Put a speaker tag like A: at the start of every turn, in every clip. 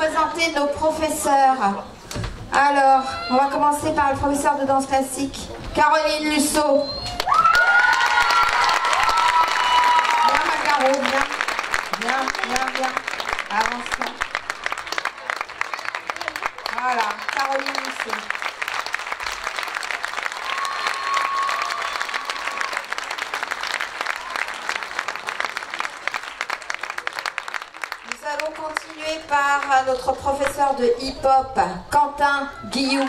A: présenter nos professeurs. Alors, on va commencer par le professeur de danse classique, Caroline Lusso. Viens, ma Caro, viens. Viens, viens, viens. Avance. Voilà, Caroline Lusso. Nous allons continuer par notre professeur de hip-hop, Quentin Guillou.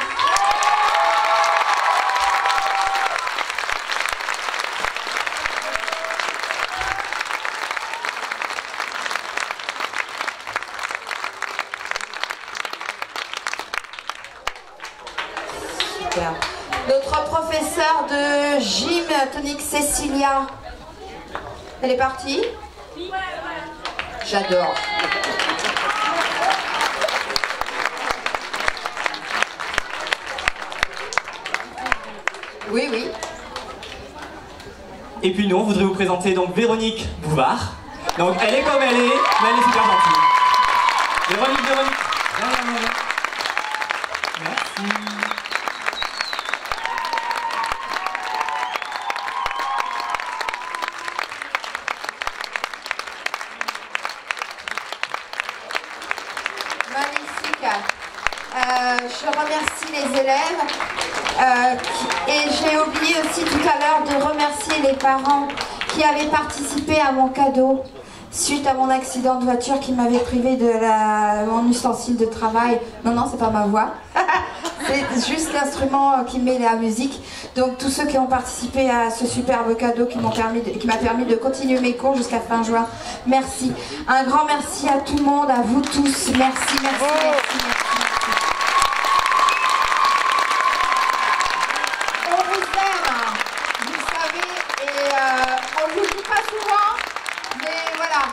A: Notre professeur de gym tonique Cécilia. Elle est partie? J'adore. Oui, oui.
B: Et puis nous, on voudrait vous présenter donc Véronique Bouvard. Donc elle est comme elle est,
A: je remercie les élèves. euh, et j'ai oublié aussi tout à l'heure de remercier les parents qui avaient participé à mon cadeau suite à mon accident de voiture qui m'avait privé de mon ustensile de travail. Non, non, c'est pas ma voix. c'est juste l'instrument euh, qui met la musique. Donc tous ceux qui ont participé à ce superbe cadeau qui m'ont permis m'a permis de continuer mes cours jusqu'à fin juin. Merci. Un grand merci à tout le monde, à vous tous. Merci, merci. merci, merci. On vous aime, vous le savez, et euh, on ne dit pas souvent, mais voilà,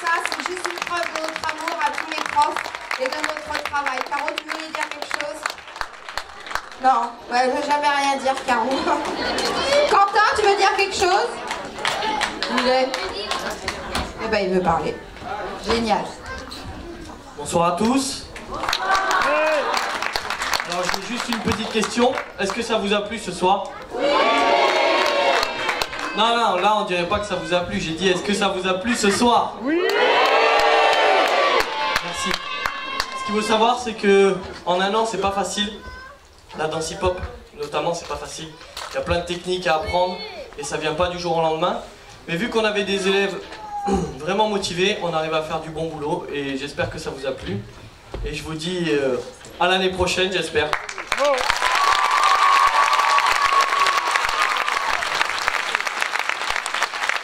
A: ça c'est juste une preuve de notre amour à tous les profs et de notre travail. Caro, tu veux lui dire quelque chose? Non, ouais, je veux jamais rien dire, Caro. Quentin, tu veux dire quelque chose? Il est... Eh ben, il veut parler. Génial.
B: Bonsoir à tous. Alors j'ai juste une petite question. Est-ce que ça vous a plu ce soir? Non, non, là on dirait pas que ça vous a plu. J'ai dit est-ce que ça vous a plu ce soir Merci. Ce qu'il faut savoir c'est que en un an c'est pas facile. La danse hip-hop notamment c'est pas facile. Il y a plein de techniques à apprendre et ça vient pas du jour au lendemain. Mais vu qu'on avait des élèves vraiment motivés, on arrive à faire du bon boulot et j'espère que ça vous a plu. Et je vous dis euh, à l'année prochaine, j'espère.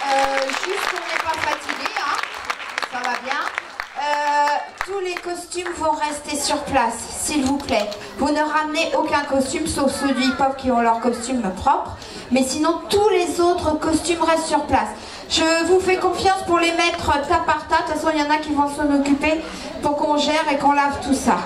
A: Euh, juste qu'on n'est pas fatigué, hein. ça va Euh, tous les costumes vont rester sur place, s'il vous plaît. Vous ne ramenez aucun costume, sauf ceux du hip-hop qui ont leur costume propre. Mais sinon, tous les autres costumes restent sur place. Je vous fais confiance pour les mettre tas par tas. De toute façon, il y en a qui vont s'en occuper pour qu'on gère et qu'on lave tout ça.